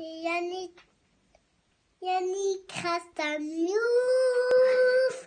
Yannick, Yannick has the news.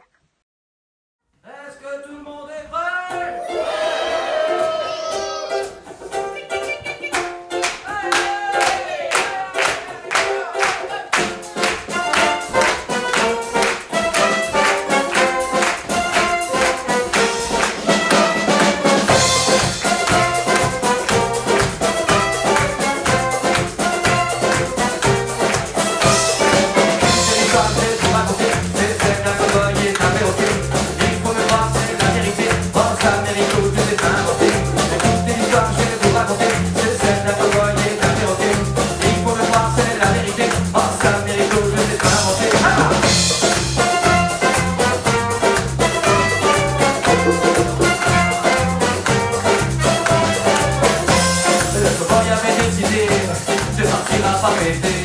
zapete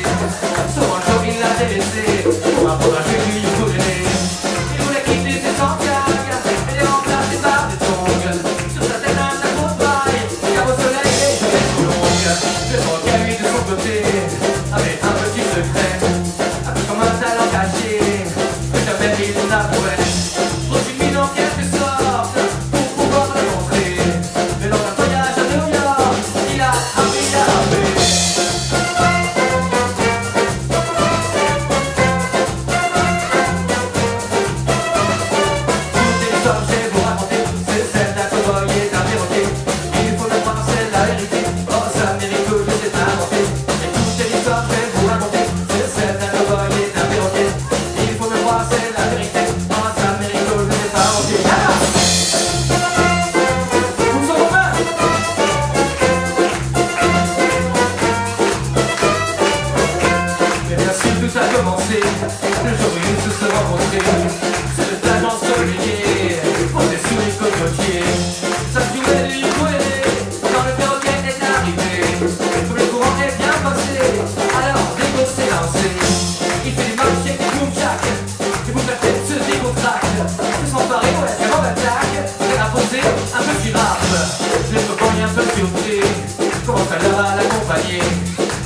l'accompagner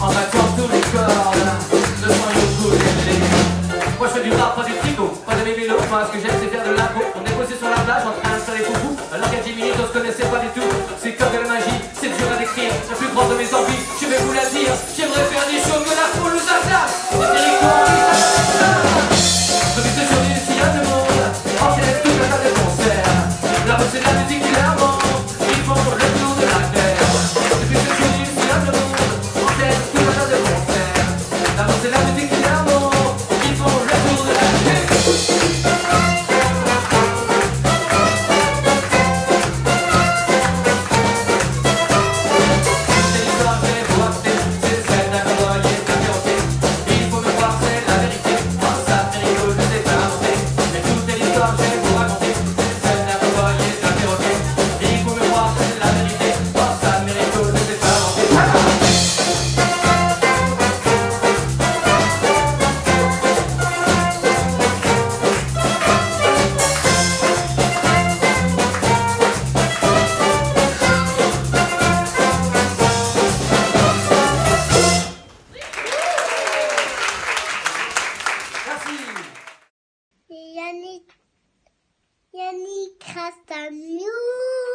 en battant tous les cordes de son ukulélé. Moi je fais du rap, pas du tricot, pas de mélo, moi ce que j'aime c'est faire de l'impôt. On est posé sur la plage en train de faire les foufous, alors qu'à 10 minutes on se connaissait pas du tout. C'est comme de la magie, c'est dur à décrire, la plus grande de mes envies, je vais vous la dire, j'aimerais faire des choses que la foule nous attaque. Yannick, Yannick has a new